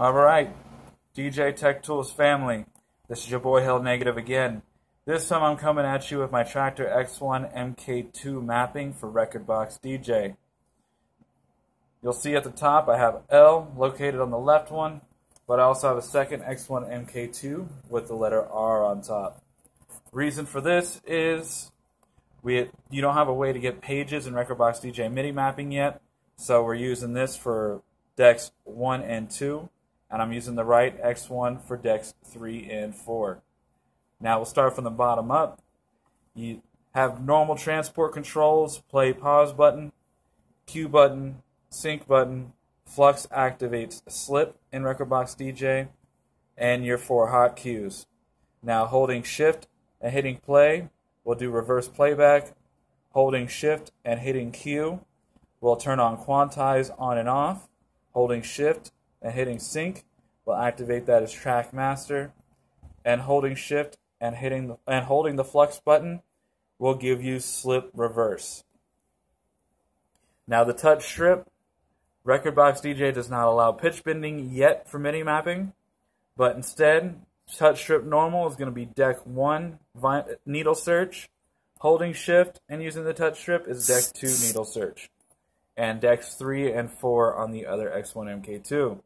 All right, DJ Tech Tools family, this is your boy Hell Negative again. This time I'm coming at you with my Traktor X1 MK2 mapping for Rekordbox DJ. You'll see at the top I have L located on the left one, but I also have a second X1 MK2 with the letter R on top. Reason for this is we you don't have a way to get pages in Rekordbox DJ MIDI mapping yet, so we're using this for decks 1 and 2, and I'm using the right X1 for decks 3 and 4. Now we'll start from the bottom up. You have normal transport controls, play pause button, cue button, sync button, flux activates slip in Rekordbox DJ, and your four hot cues. Now holding shift and hitting play will do reverse playback. Holding shift and hitting cue will turn on quantize on and off. Holding shift and hitting sync will activate that as track master. And holding shift and hitting the, and holding the flux button will give you slip reverse. Now the touch strip, Rekordbox DJ does not allow pitch bending yet for MIDI mapping, but instead touch strip normal is going to be deck 1 needle search. Holding shift and using the touch strip is deck 2 needle search. And decks 3 and 4 on the other X1 MK2.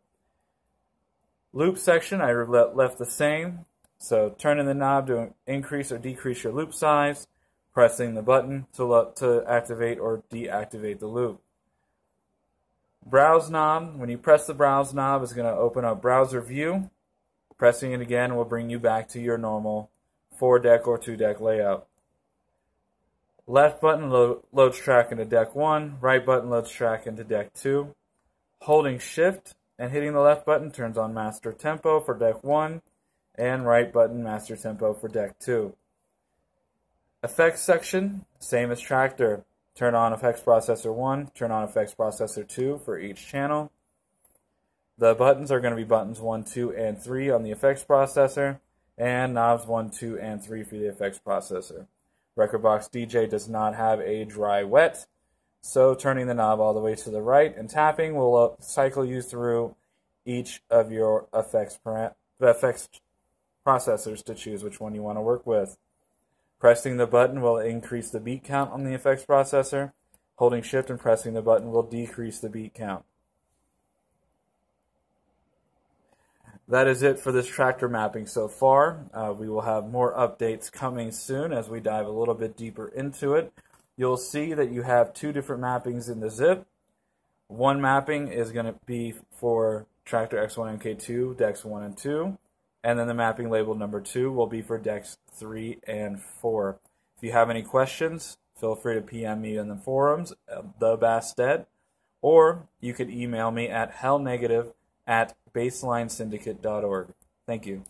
Loop section I left the same. So turning the knob to increase or decrease your loop size. Pressing the button to, to activate or deactivate the loop. Browse knob, when you press the browse knob, it's going to open up browser view Pressing it again will bring you back to your normal four deck or two deck layout. Left button lo loads track into deck 1, right button loads track into deck 2. Holding shift and hitting the left button turns on master tempo for deck 1 and right button master tempo for deck 2. Effects section, same as Traktor. Turn on effects processor 1, turn on effects processor 2 for each channel. The buttons are going to be buttons 1, 2, and 3 on the effects processor, and knobs 1, 2, and 3 for the effects processor. Rekordbox DJ does not have a dry wet, so turning the knob all the way to the right and tapping will uh, cycle you through each of your effects, effects processors to choose which one you want to work with. Pressing the button will increase the beat count on the effects processor. Holding shift and pressing the button will decrease the beat count. that is it for this Traktor mapping so far. Uh, we will have more updates coming soon as we dive a little bit deeper into it. You'll see that you have two different mappings in the zip. One mapping is going to be for Traktor X1 MK2, decks 1 and 2. And then the mapping label number 2 will be for decks 3 and 4. If you have any questions, feel free to PM me in the forums, uh, the Bastet, or you could email me at hellnegative at baselinesyndicate.org. Thank you.